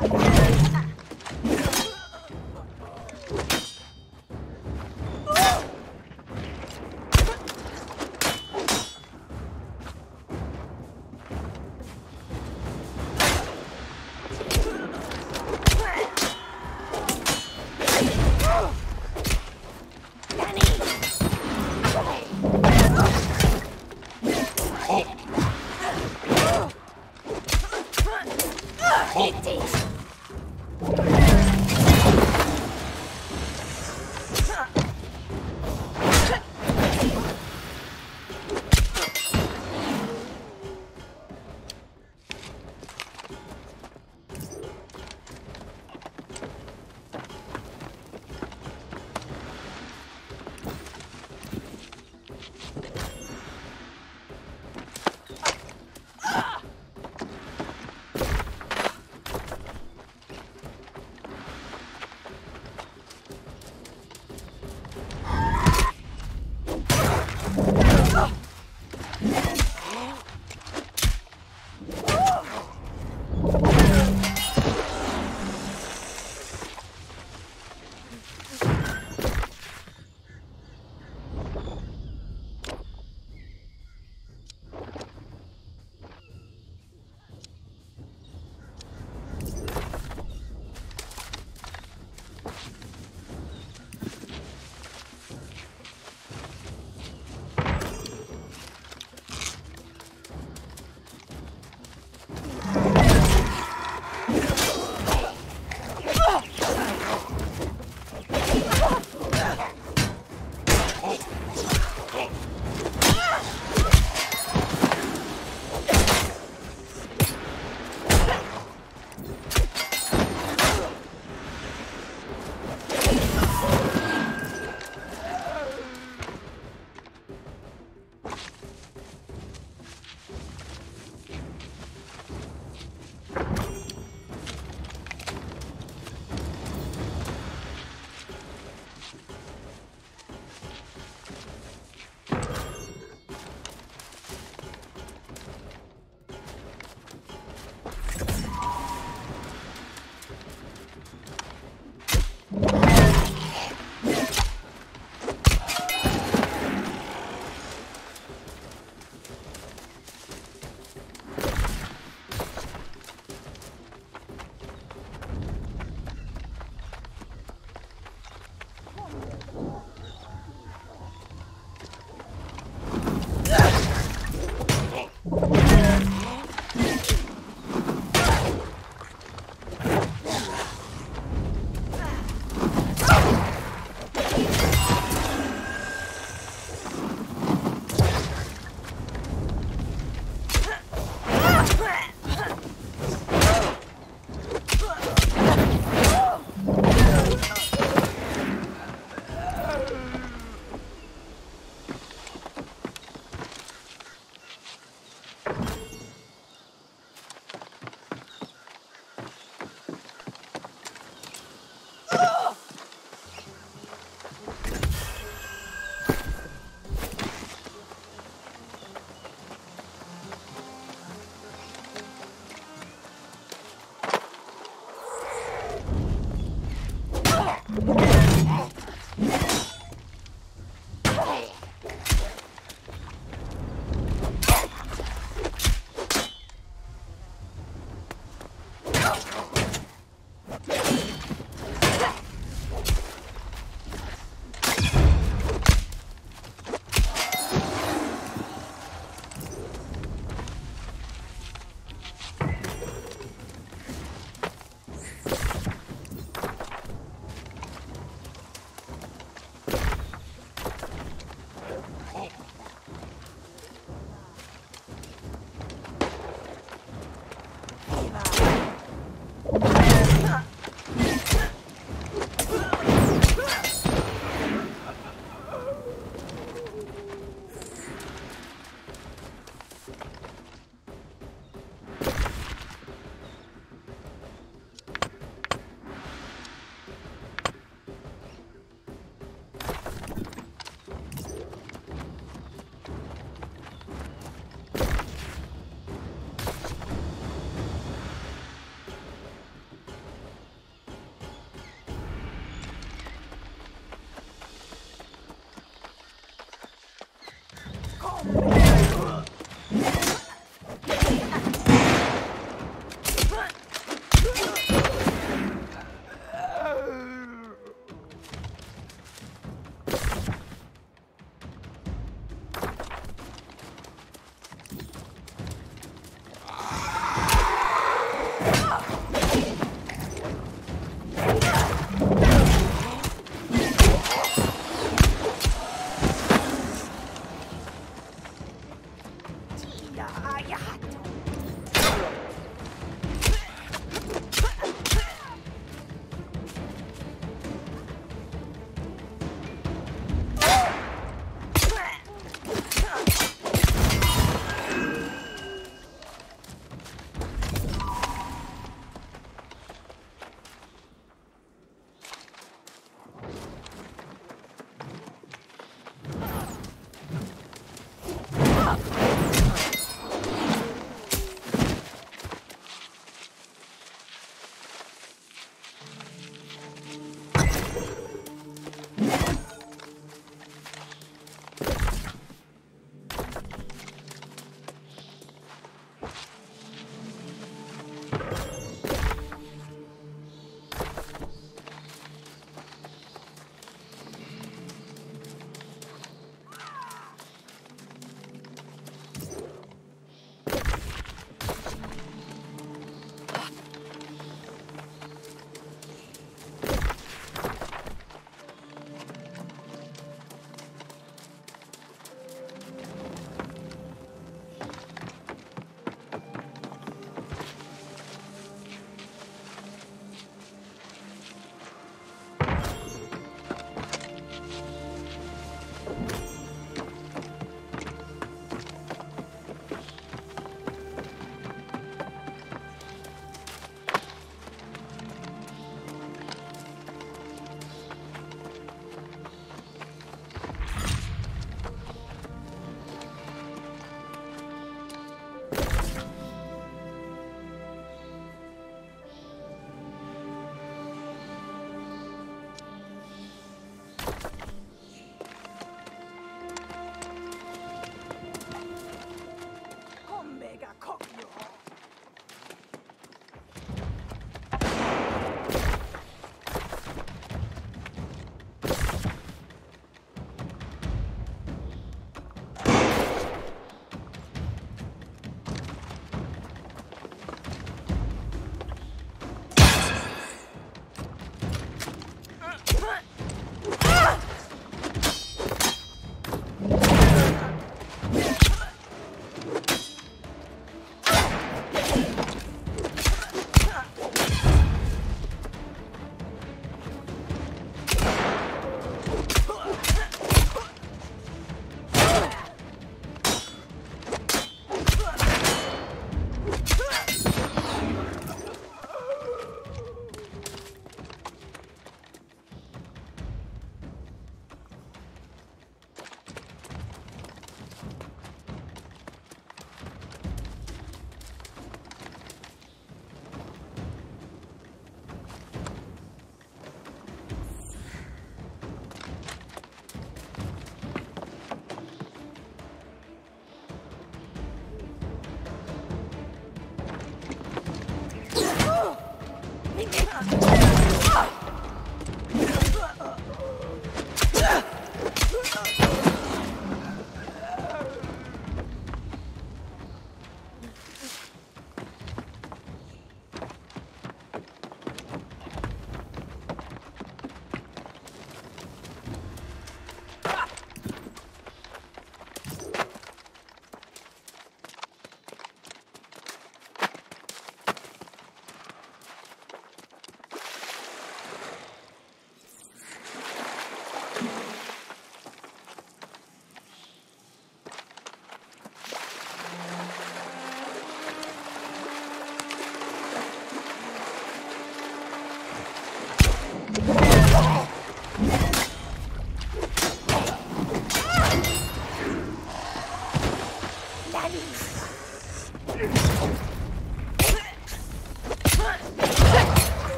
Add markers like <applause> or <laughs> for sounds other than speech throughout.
Wow.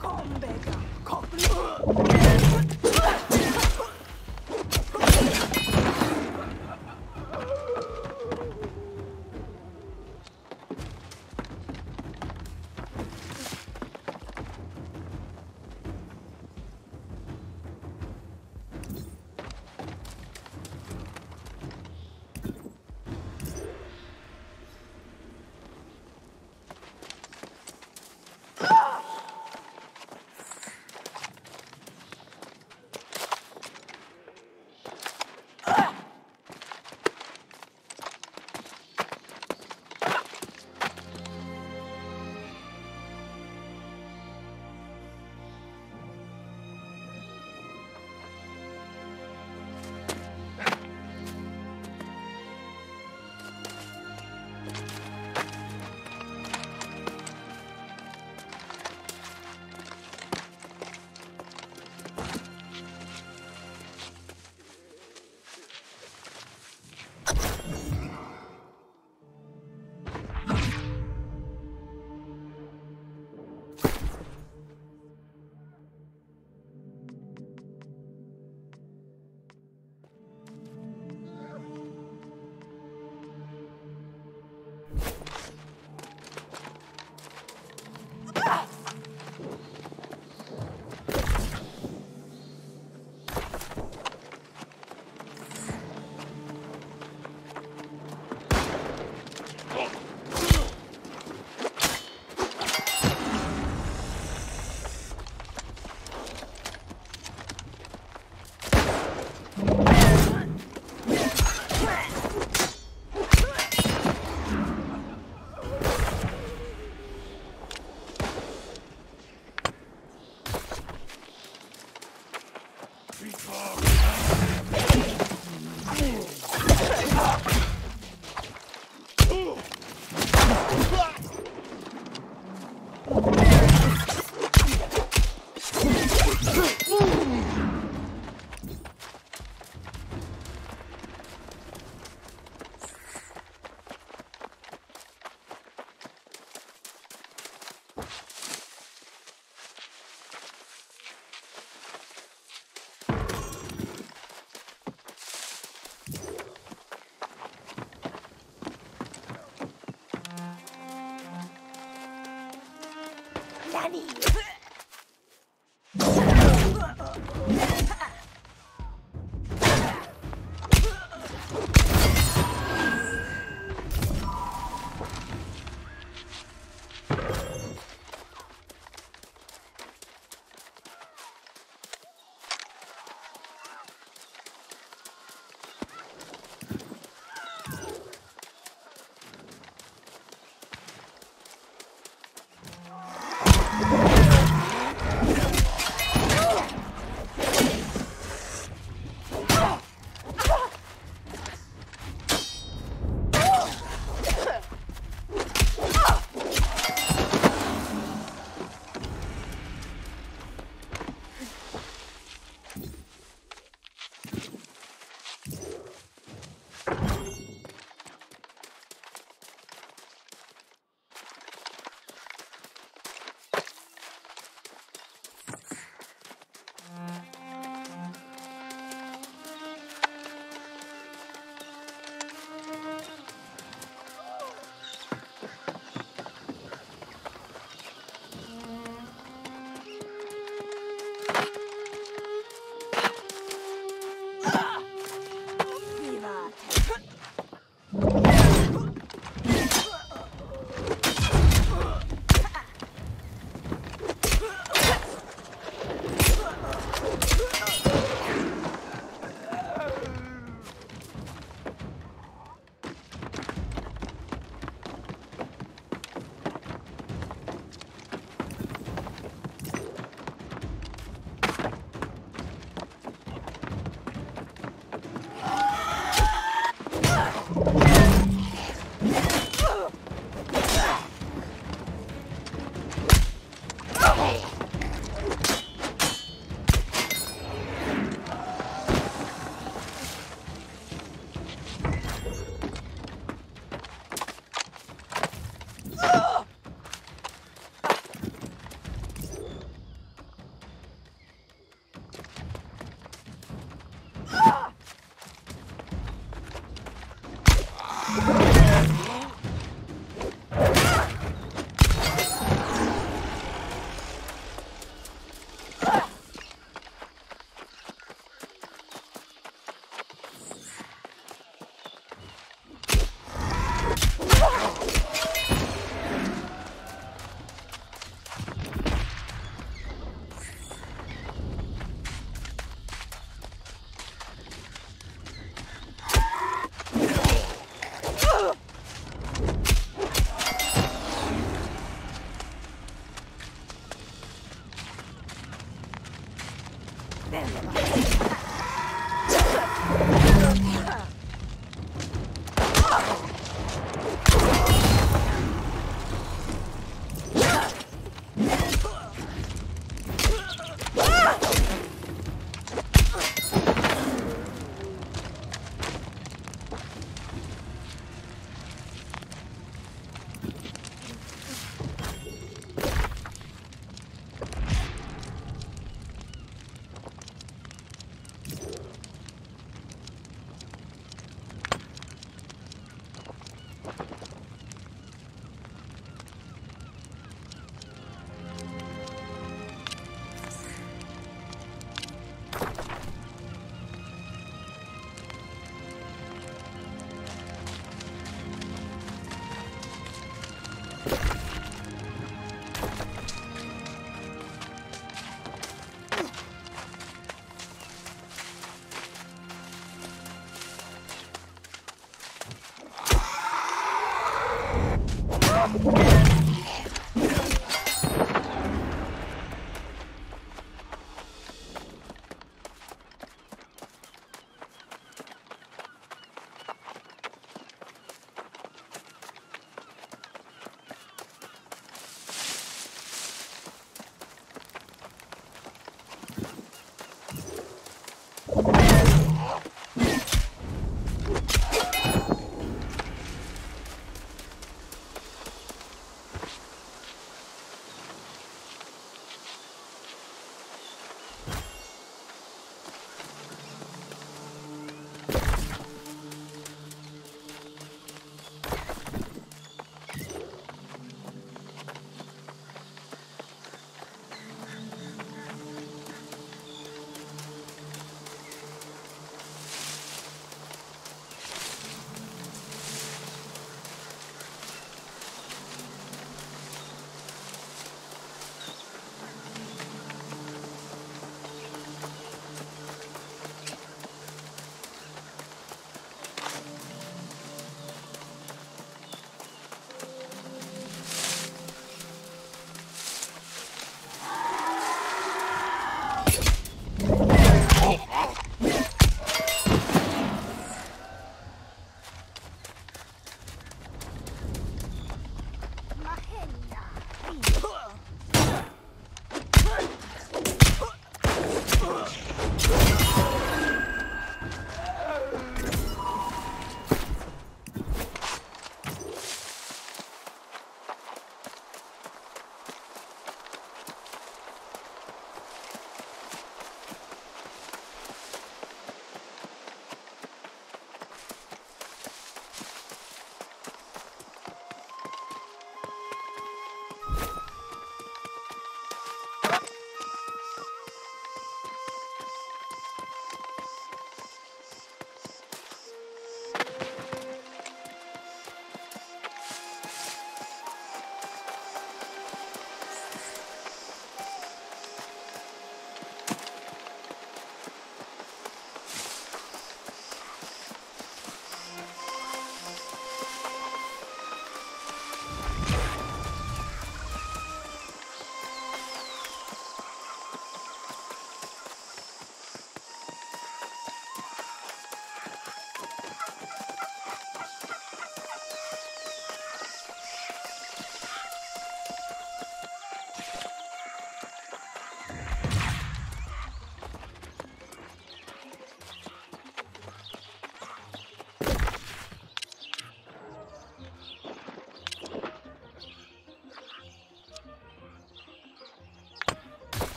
Come, beggar. Come. Danny. Yeah.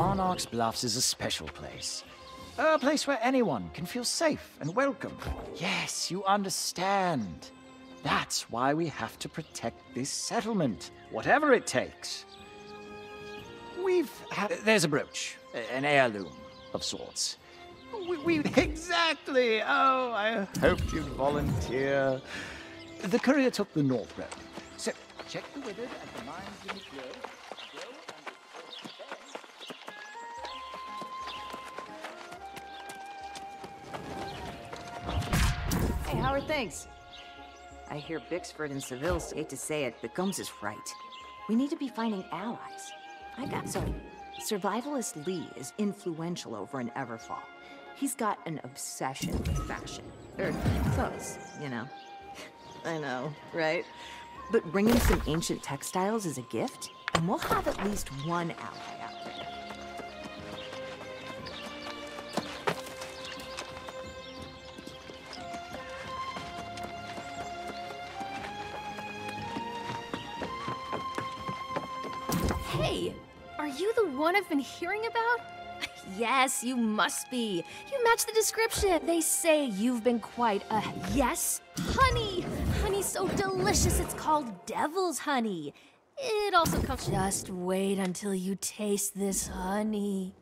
Monarch's Bluffs is a special place. A place where anyone can feel safe and welcome. Yes, you understand. That's why we have to protect this settlement, whatever it takes. We've had. There's a brooch, an heirloom of sorts. We, we <laughs> exactly. Oh, I hoped you'd volunteer. The courier took the north road, so check the withered and the mines in the how are things? I hear Bixford and Seville hate to say it, but Gomes is right. We need to be finding allies. I got some. Survivalist Lee is influential over in Everfall. He's got an obsession with fashion. Er, clothes, you know. <laughs> I know, right? But bring some ancient textiles as a gift, and we'll have at least one ally Hey, are you the one I've been hearing about? <laughs> Yes, you must be. You match the description. They say you've been quite a yes, honey. Honey so delicious it's called devil's honey. It also comes. Just wait until you taste this honey.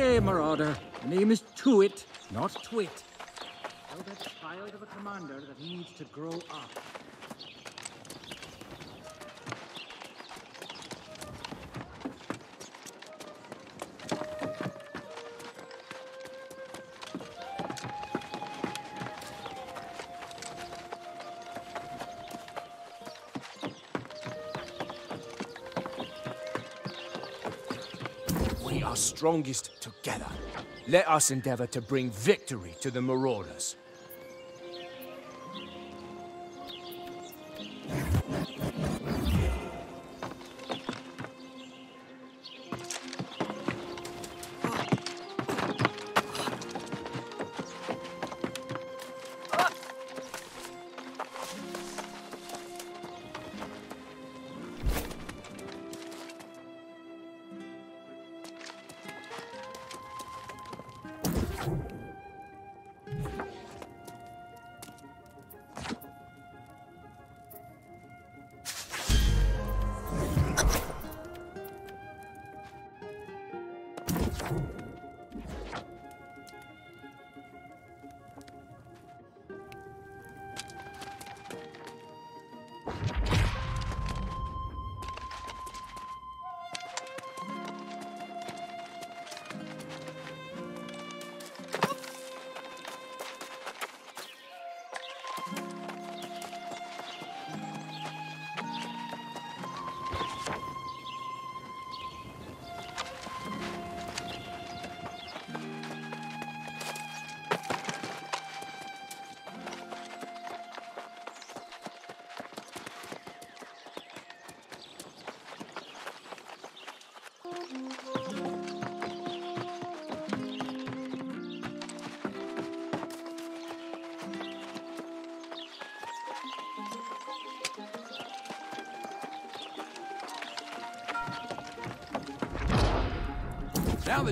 Okay, Marauder. The name is Tuit, not Twit. Tell that child of a commander that he needs to grow up. Strongest together. Let us endeavor to bring victory to the Marauders.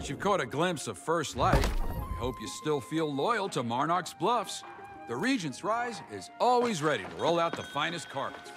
You've caught a glimpse of First Light, I hope you still feel loyal to Monarch's Bluffs. The Regent's Rise is always ready to roll out the finest carpets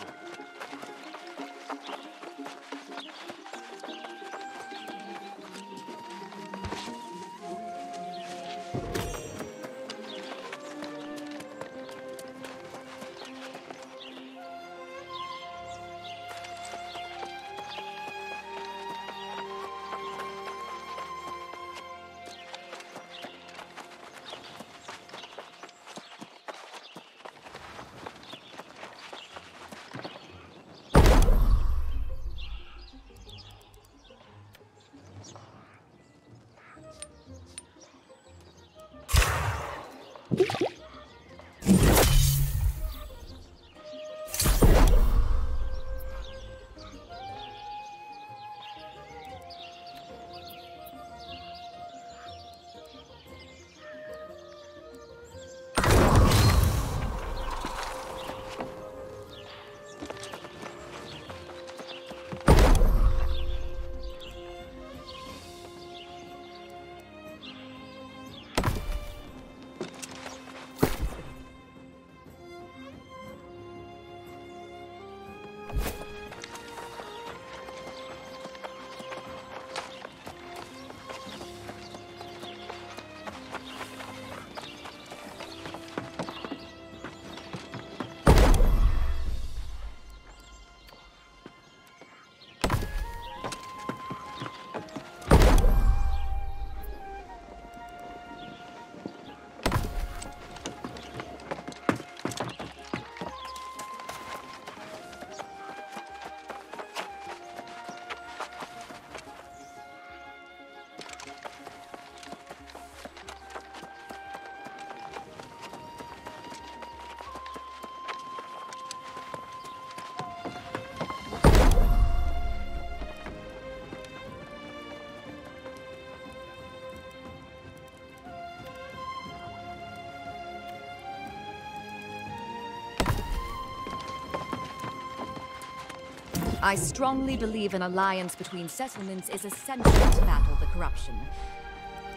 I strongly believe an alliance between settlements is essential to battle the corruption.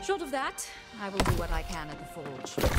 Short of that, I will do what I can at the Forge.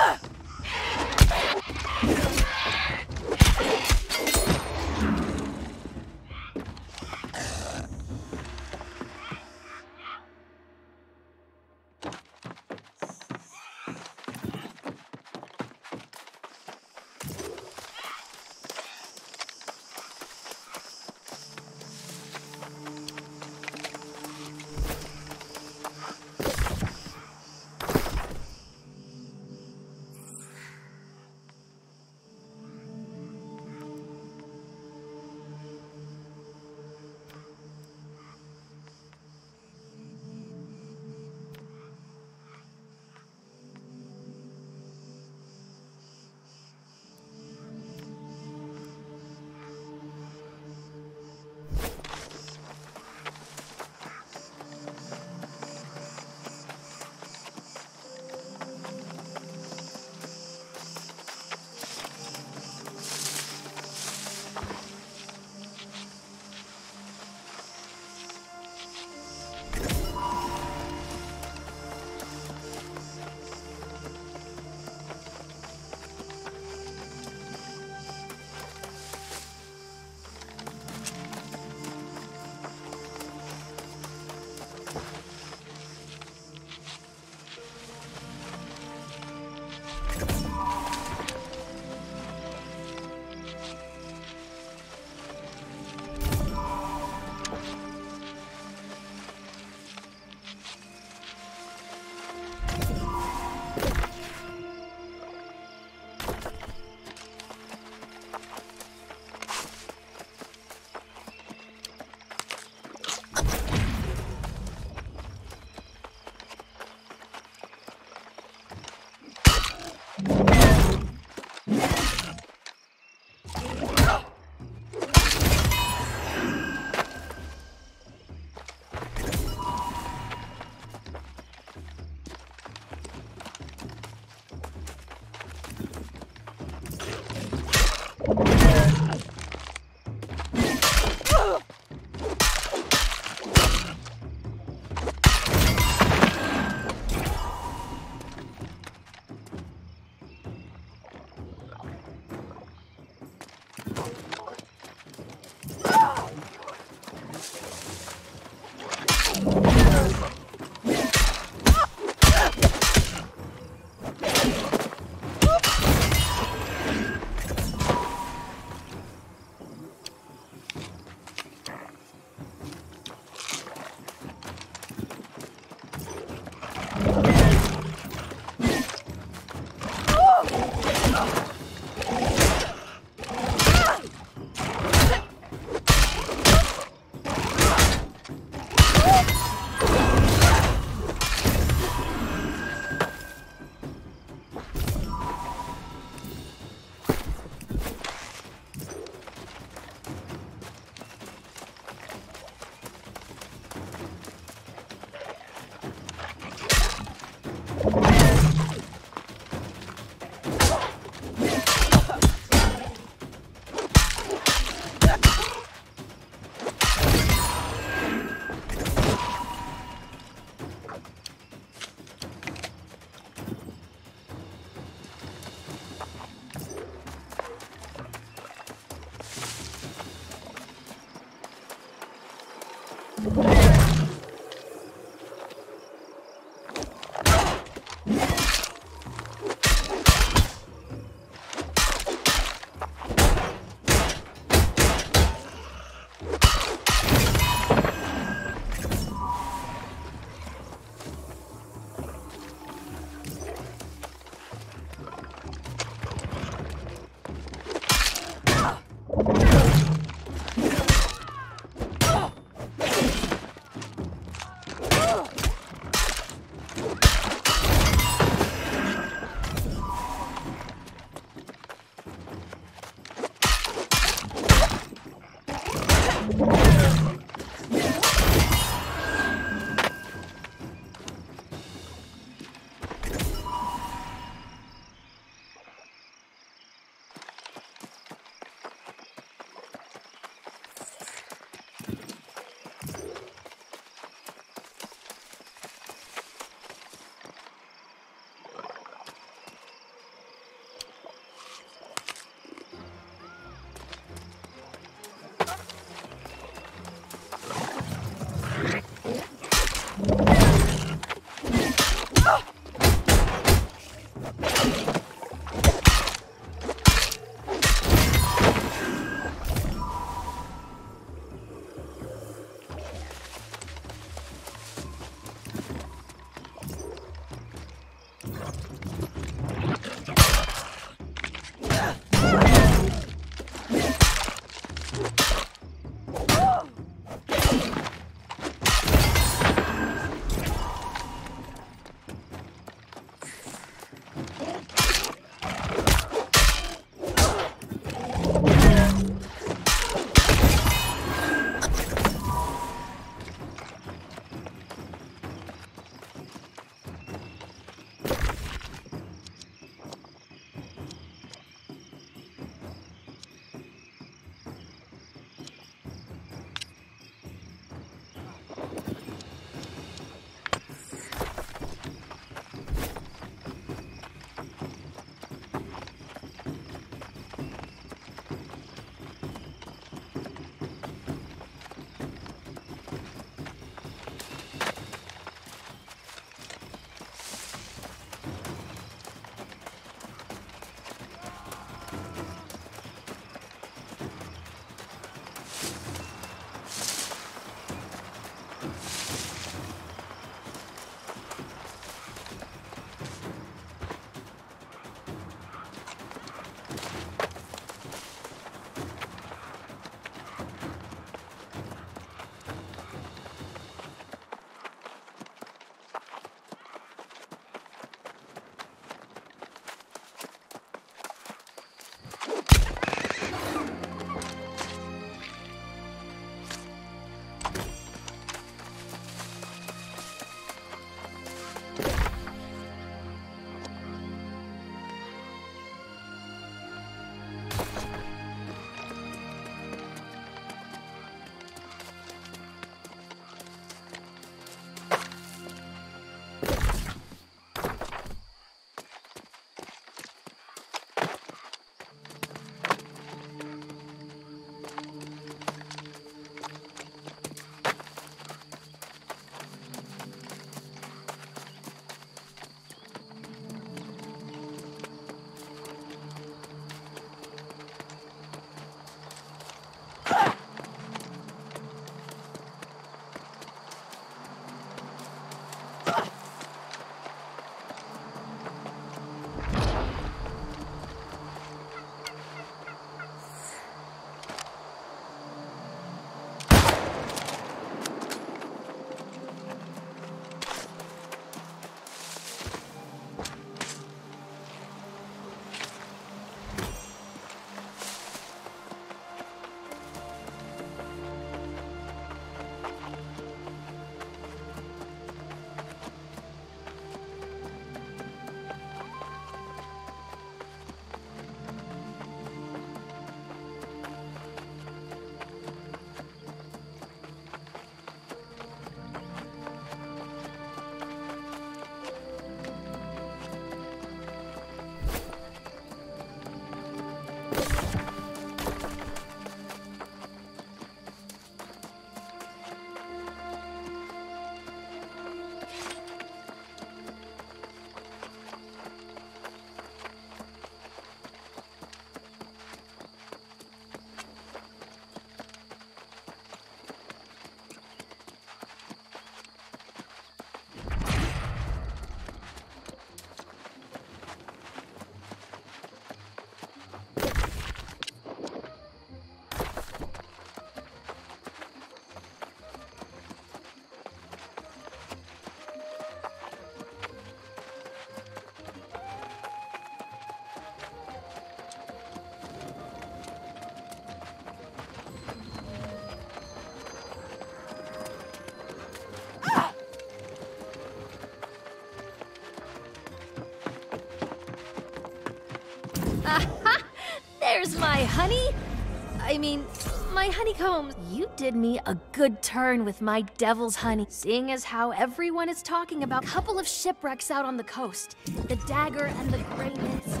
My honeycombs. You did me a good turn with my devil's honey, seeing as how everyone is talking about a couple of shipwrecks out on the coast, the dagger and the gray mist.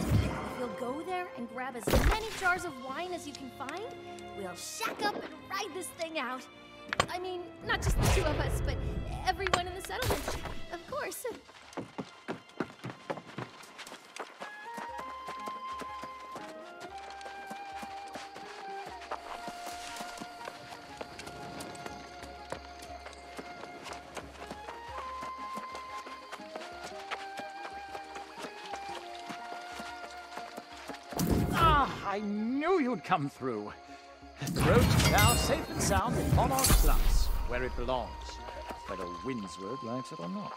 You'll go there and grab as many jars of wine as you can find, we'll shack up and ride this thing out. I mean, not just the two of us, but everyone in the settlement, come through. The is now safe and sound in Monarch Bluffs, where it belongs, whether Windsward likes it or not.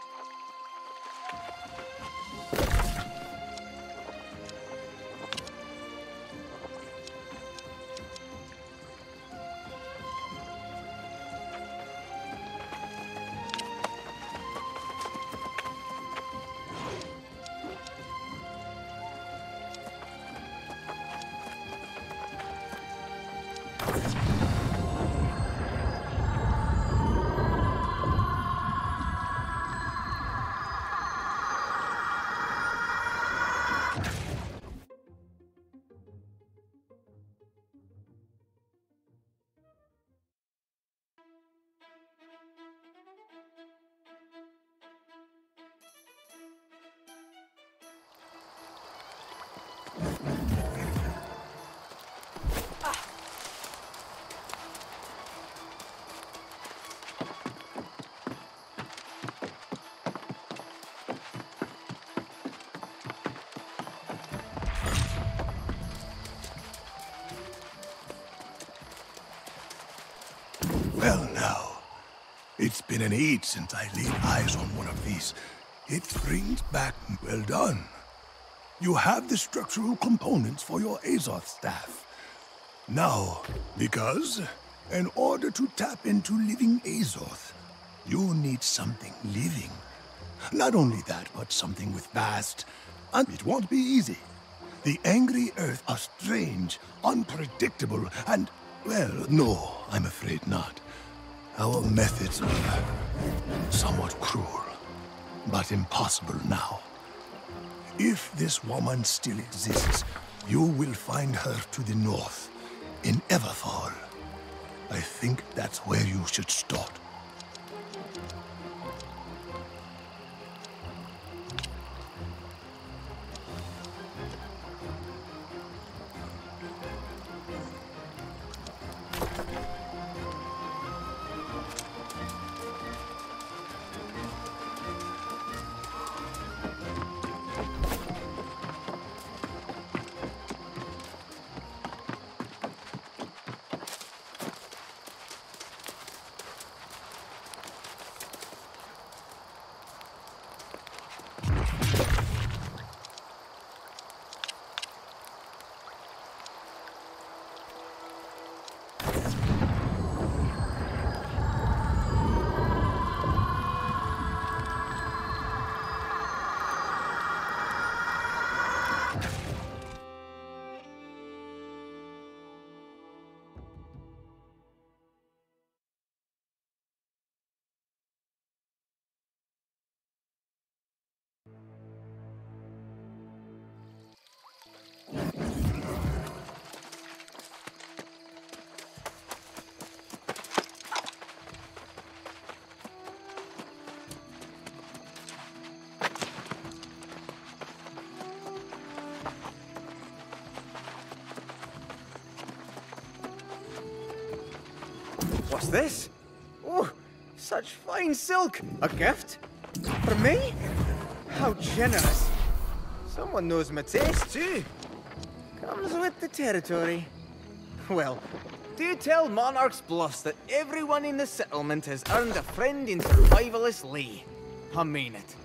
It's been an age since I laid eyes on one of these. It brings back well done. You have the structural components for your Azoth staff. Now, because in order to tap into living Azoth, you need something living. Not only that, but something with vast, and it won't be easy. The angry Earth are strange, unpredictable, and, well, no, I'm afraid not. Our methods are somewhat cruel, but impossible now. If this woman still exists, you will find her to the north, in Everfall. I think that's where you should start. What's this? Oh, such fine silk. A gift? For me? How generous. Someone knows my taste, too. Comes with the territory. Well, do tell Monarch's Bluffs that everyone in the settlement has earned a friend in Survivalist Lee. I mean it.